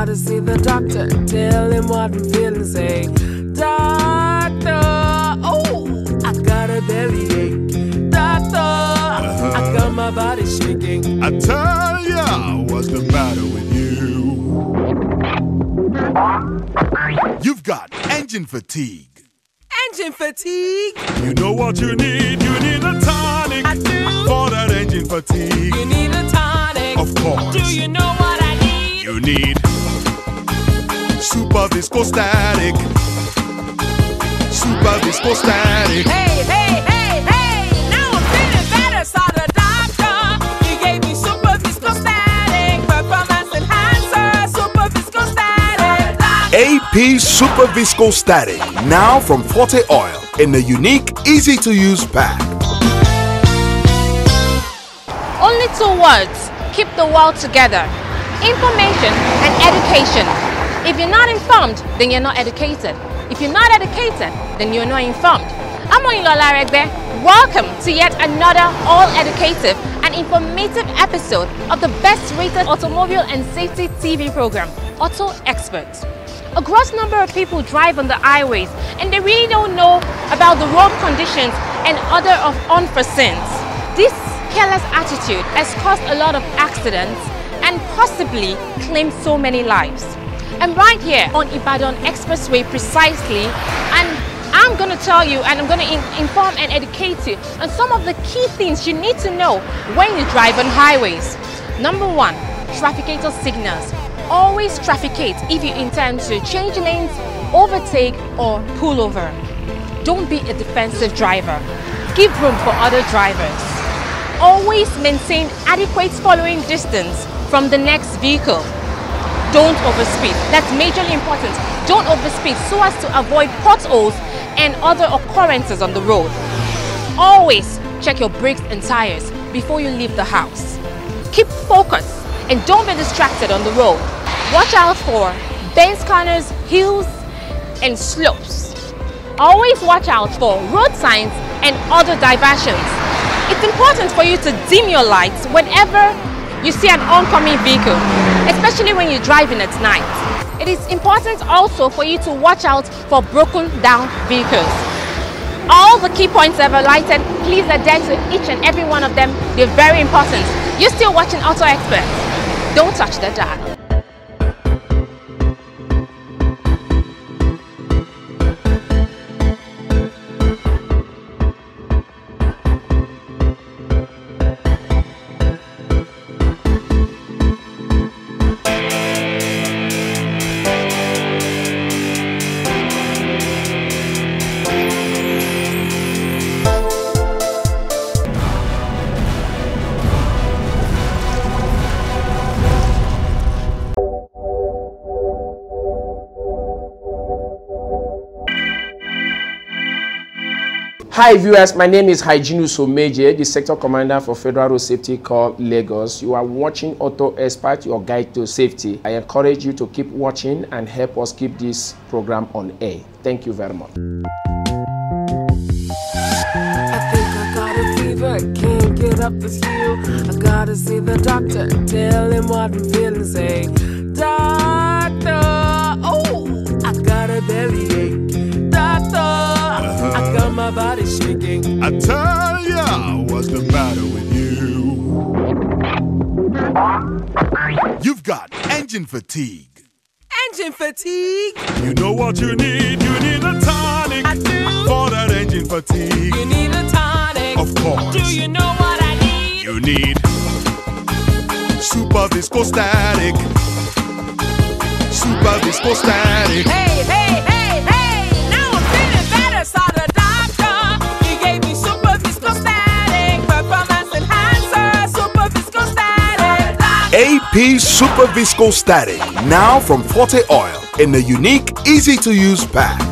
I gotta see the doctor, tell him what I'm feeling. Say, Doctor, oh, I got a bellyache. Doctor, I uh-huh. got my body shaking. I tell ya, what's the matter with you? You've got engine fatigue. Engine fatigue. You know what you need? You need a tonic I do. for that engine fatigue. You need a tonic. Of course. Do you know what I need? You need super viscostatic. Super viscostatic. Hey, hey, hey, hey! Now I'm feeling better, saw the doctor. He gave me super viscostatic performance enhancer, super viscostatic. AP Super Viscostatic. Now from Forte Oil in the unique, easy to use pack. Only two words keep the world together information and education. If you're not informed, then you're not educated. If you're not educated, then you're not informed. I'm Oyinlola Regbe. Welcome to yet another all educative and informative episode of the best rated automobile and safety TV program, Auto Experts. A gross number of people drive on the highways and they really don't know about the road conditions and other of unforeseens. This careless attitude has caused a lot of accidents and possibly claimed so many lives. I'm right here on Ibadan Expressway precisely and I'm going to tell you and I'm going to in- inform and educate you on some of the key things you need to know when you drive on highways. Number one, trafficator signals. Always trafficate if you intend to change lanes, overtake, or pull over. Don't be a defensive driver. Give room for other drivers. Always maintain adequate following distance from the next vehicle. Don't overspeed. That's majorly important. Don't overspeed so as to avoid potholes and other occurrences on the road. Always check your brakes and tires before you leave the house. Keep focused and don't be distracted on the road. Watch out for bend corners, hills, and slopes. Always watch out for road signs and other diversions. It's important for you to dim your lights whenever you see an oncoming vehicle, especially when you're driving at night. It is important also for you to watch out for broken down vehicles. All the key points I've highlighted, please adhere to each and every one of them. They're very important. You're still watching Auto Xpat. Don't touch the dial. Hi viewers, my name is Hyginus Omeje, the Sector Commander for Federal Road Safety Corps Lagos. You are watching Auto Xpat, your guide to safety. I encourage you to keep watching and help us keep this program on air. Thank you very much. I body shaking. I tell ya, what's the matter with you? You've got engine fatigue. Engine fatigue. You know what you need? You need a tonic I do. for that engine fatigue. You need a tonic. Of course. Do you know what I need? You need super viscostatic. Super viscostatic. Hey, hey, hey, hey! AP Super Visco Static, Now from Forte Oil in the unique, easy to use pack.